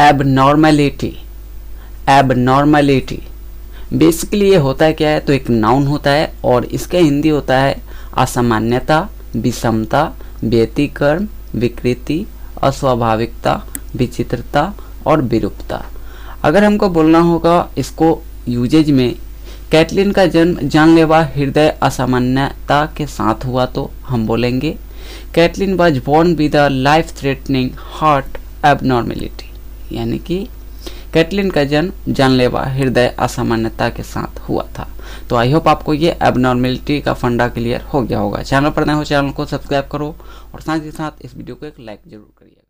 Abnormality abnormality basically ये होता है क्या है? तो एक नाउन होता है और इसका हिंदी होता है असामान्यता, विषमता, व्यतिक्रम, विकृति, अस्वाभाविकता, विचित्रता और विरूपता। अगर हमको बोलना होगा इसको यूजेज में कैटलिन का जन्म जानलेवा हृदय असामान्यता के साथ हुआ तो हम बोलेंगे Caitlin was born with a life threatening heart abnormality यानी कि कैटलिन का जन्म जानलेवा हृदय असामान्यता के साथ हुआ था। तो आई होप आपको ये एबनॉर्मेलिटी का फंडा क्लियर हो गया होगा। चैनल पर नए हो, चैनल को सब्सक्राइब करो और साथ ही साथ इस वीडियो को एक लाइक ज़रूर करिए